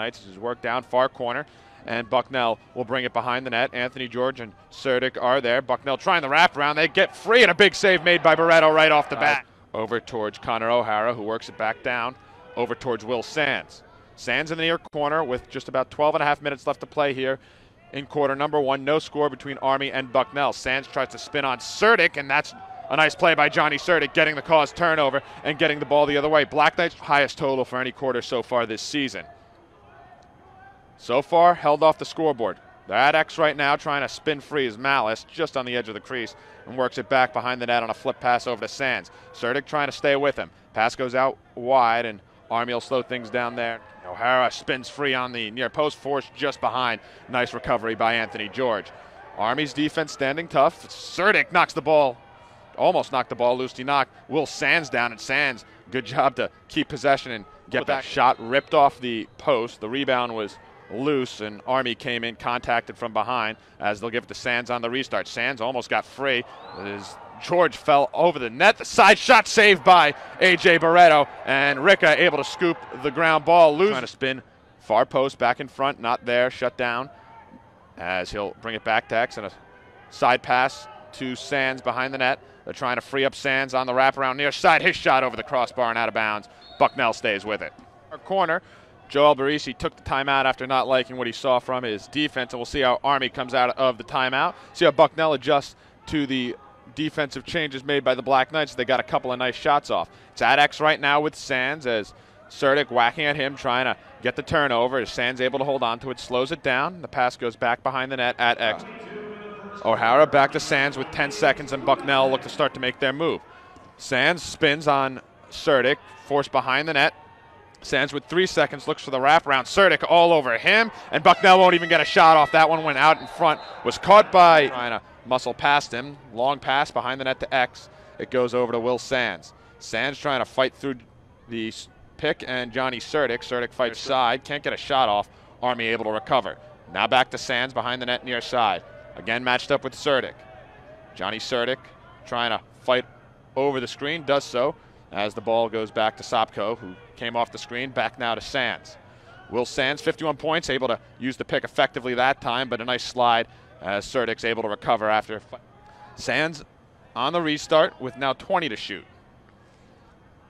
Knights is work down far corner, and Bucknell will bring it behind the net. Anthony George and Surdick are there. Bucknell trying the wrap around. They get free, and a big save made by Barreto right off the bat. Over towards Connor O'Hara, who works it back down. Over towards Will Sands. Sands in the near corner with just about 12 and a half minutes left to play here in quarter number one. No score between Army and Bucknell. Sands tries to spin on Surdick, and that's a nice play by Johnny Surdick, getting the cause turnover and getting the ball the other way. Black Knights' highest total for any quarter so far this season. So far, held off the scoreboard. That X right now trying to spin free is Malice just on the edge of the crease and works it back behind the net on a flip pass over to Sands. Surdick trying to stay with him. Pass goes out wide and Army will slow things down there. O'Hara spins free on the near post, force just behind. Nice recovery by Anthony George. Army's defense standing tough. Surdick knocks the ball, almost knocked the ball loose. He knocked Will Sands down, and Sands, good job to keep possession and get that Shot ripped off the post. The rebound was loose, and Army came in, contacted from behind as they'll give it to Sands on the restart. Sands almost got free. As George fell over the net. The side shot saved by A.J. Barreto, and Ricca able to scoop the ground ball. Loose. Trying to spin far post back in front, not there, shut down as he'll bring it back to X and a side pass to Sands behind the net. They're trying to free up Sands on the wraparound near side. His shot over the crossbar and out of bounds. Bucknell stays with it. Our corner, Joe Alberici took the timeout after not liking what he saw from his defense, and we'll see how Army comes out of the timeout. See how Bucknell adjusts to the defensive changes made by the Black Knights. They got a couple of nice shots off. It's at X right now with Sands as Surdick whacking at him, trying to get the turnover. As Sands able to hold on to it, slows it down. The pass goes back behind the net at X. O'Hara back to Sands with 10 seconds, and Bucknell look to start to make their move. Sands spins on Surdick, forced behind the net. Sands with three seconds looks for the wraparound. Surdick all over him, and Bucknell won't even get a shot off. That one went out in front, was caught by trying to muscle past him. Long pass behind the net to X. It goes over to Will Sands. Sands trying to fight through the pick, and Johnny Surdick. Surdick fights side, can't get a shot off. Army able to recover. Now back to Sands behind the net near side. Again matched up with Surdick. Johnny Surdick trying to fight over the screen, does so as the ball goes back to Sopko, who came off the screen, back now to Sands. Will Sands, 51 points, able to use the pick effectively that time, but a nice slide as Surdick's able to recover after. Sands on the restart with now 20 to shoot.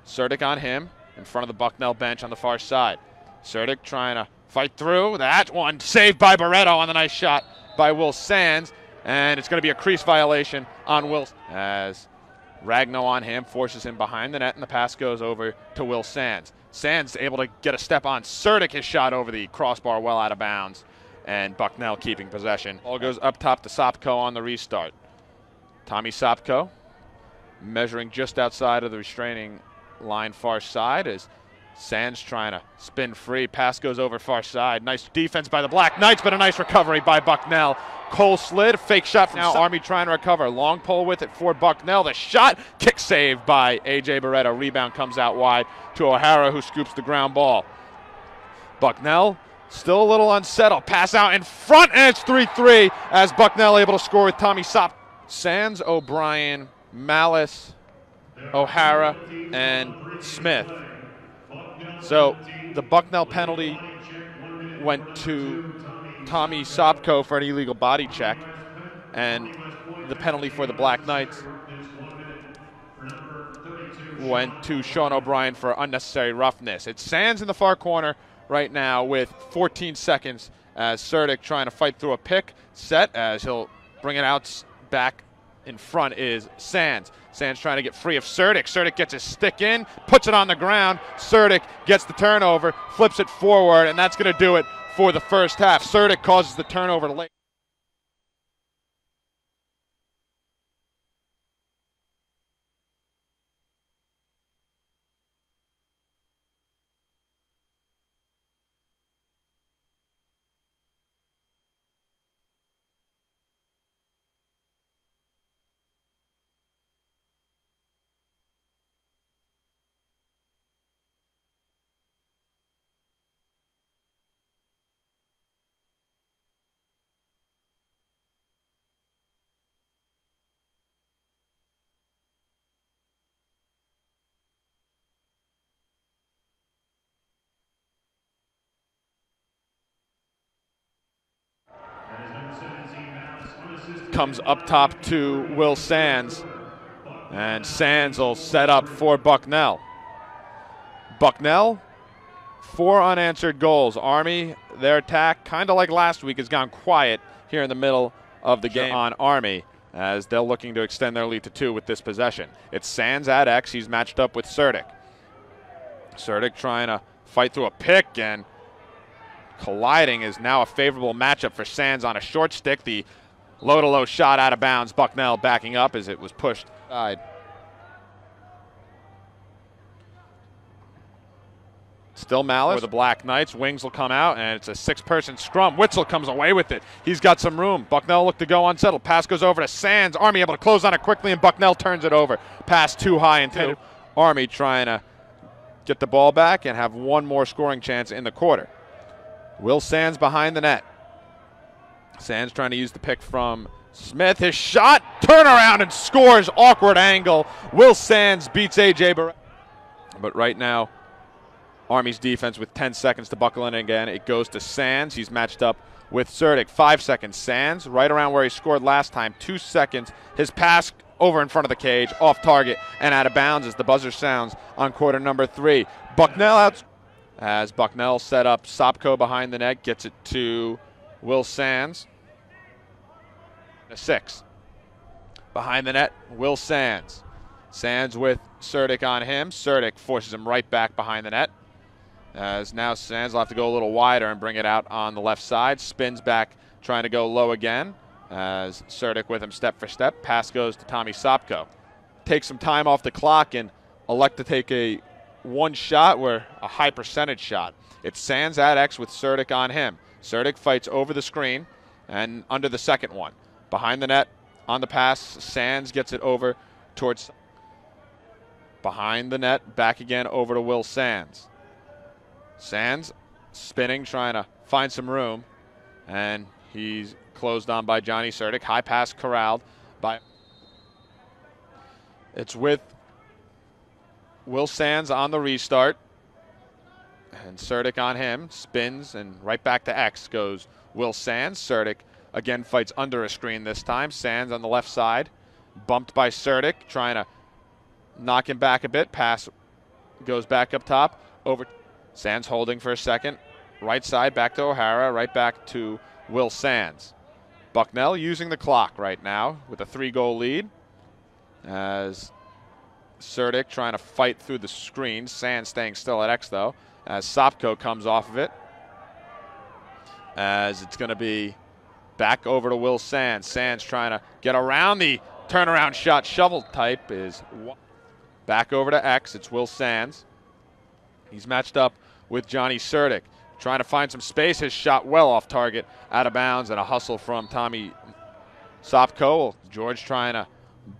Surdick on him in front of the Bucknell bench on the far side. Surdick trying to fight through. That one saved by Barreto on the nice shot by Will Sands. And it's going to be a crease violation on Will as Ragno on him, forces him behind the net, and the pass goes over to Will Sands. Sands able to get a step on Surdick, his shot over the crossbar well out of bounds, and Bucknell keeping possession. Ball goes up top to Sopko on the restart. Tommy Sopko measuring just outside of the restraining line far side as Sands trying to spin free. Pass goes over far side. Nice defense by the Black Knights, but a nice recovery by Bucknell. Cole slid, fake shot from now. Army trying to recover. Long pull with it for Bucknell. The shot, kick save by A.J. Barreto. Rebound comes out wide to O'Hara, who scoops the ground ball. Bucknell still a little unsettled. Pass out in front, and it's 3 3 as Bucknell able to score with Tommy Sop. Sands, O'Brien, Malice, O'Hara, and Smith. So the Bucknell penalty went to Tommy Sopko for an illegal body check, and the penalty for the Black Knights went to Sean O'Brien for unnecessary roughness. It Sands in the far corner right now with 14 seconds as Surdick trying to fight through a pick set as he'll bring it out back in front is Sands. Sands trying to get free of Surdick. Surdick gets his stick in, puts it on the ground. Surdick gets the turnover, flips it forward, and that's going to do it for the first half. Surdick causes the turnover late. Comes up top to Will Sands. And Sands will set up for Bucknell. Bucknell, four unanswered goals. Army, their attack, kind of like last week, has gone quiet here in the middle of the game on Army as they're looking to extend their lead to two with this possession. It's Sands at X. He's matched up with Surdick. Surdick trying to fight through a pick and colliding is now a favorable matchup for Sands on a short stick. The low to low shot out of bounds. Bucknell backing up as it was pushed side. Still Malice for the Black Knights. Wings will come out, and it's a six-person scrum. Witzel comes away with it. He's got some room. Bucknell look to go unsettled. Pass goes over to Sands. Army able to close on it quickly, and Bucknell turns it over. Pass too high intended. Army trying to get the ball back and have one more scoring chance in the quarter. Will Sands behind the net. Sands trying to use the pick from Smith. His shot, turn around and scores. Awkward angle. Will Sands beats A.J. Barrett. But right now, Army's defense with 10 seconds to buckle in again. It goes to Sands. He's matched up with Surdick. Five seconds. Sands, right around where he scored last time. Two seconds. His pass over in front of the cage, off target, and out of bounds as the buzzer sounds on quarter number three. Bucknell out as Bucknell set up Sopko behind the net, gets it to Will Sands. A six. Behind the net, Will Sands. Sands with Surdick on him. Surdick forces him right back behind the net. As now Sands will have to go a little wider and bring it out on the left side. Spins back, trying to go low again. As Surdick with him step for step. Pass goes to Tommy Sopko. Take some time off the clock and elect to take a one shot where a high percentage shot. It's Sands at X with Surdick on him. Surdick fights over the screen and under the second one. Behind the net on the pass, Sands gets it over towards behind the net, back again over to Will Sands. Sands spinning, trying to find some room, and he's closed on by Johnny Surdick. High pass corralled by. It's with Will Sands on the restart. And Surdick on him, spins, and right back to X goes Will Sands. Surdick again fights under a screen this time. Sands on the left side, bumped by Surdick, trying to knock him back a bit. Pass goes back up top, over Sands holding for a second. Right side back to O'Hara, right back to Will Sands. Bucknell using the clock right now with a three goal lead. As Surdick trying to fight through the screen. Sands staying still at X though. As Sopko comes off of it. As it's going to be back over to Will Sands. Sands trying to get around the turnaround shot shovel type is back over to X. It's Will Sands. He's matched up with Johnny Surdick. Trying to find some space. His shot well off target, out of bounds, and a hustle from Tommy Sopko. George trying to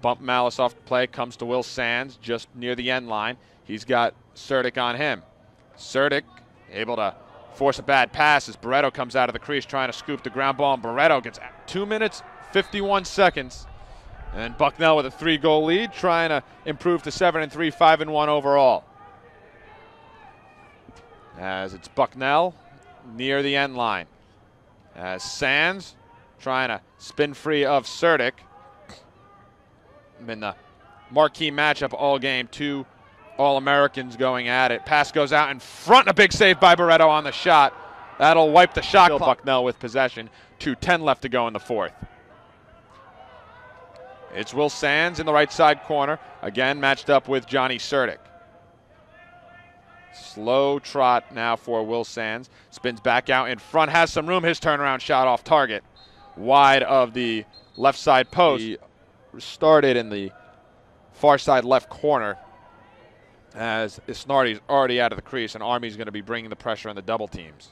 bump Malice off the play. Comes to Will Sands just near the end line. He's got Surdick on him. Surdick able to force a bad pass as Barreto comes out of the crease trying to scoop the ground ball, and Barreto gets two minutes, 51 seconds. And Bucknell with a three goal lead, trying to improve to 7 and 3, 5 and 1 overall as it's Bucknell near the end line. As Sands trying to spin free of Surdick. In the marquee matchup all game, two All Americans going at it. Pass goes out in front, a big save by Barreto on the shot. That'll wipe the shot clock. Bucknell with possession. 2.10 left to go in the fourth. It's Will Sands in the right side corner, again matched up with Johnny Surdick. Slow trot now for Will Sands. Spins back out in front, has some room. His turnaround shot off target. Wide of the left side post. He started in the far side left corner as Isnardi's already out of the crease and Army's going to be bringing the pressure on the double teams.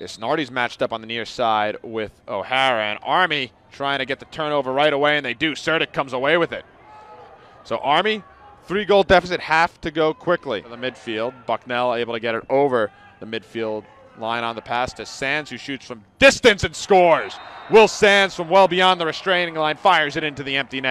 Isnardi's matched up on the near side with O'Hara and Army trying to get the turnover right away, and they do. Surdick comes away with it. So Army Three goal deficit, have to go quickly. The midfield, Bucknell able to get it over the midfield line on the pass to Sands, who shoots from distance and scores. Will Sands from well beyond the restraining line fires it into the empty net.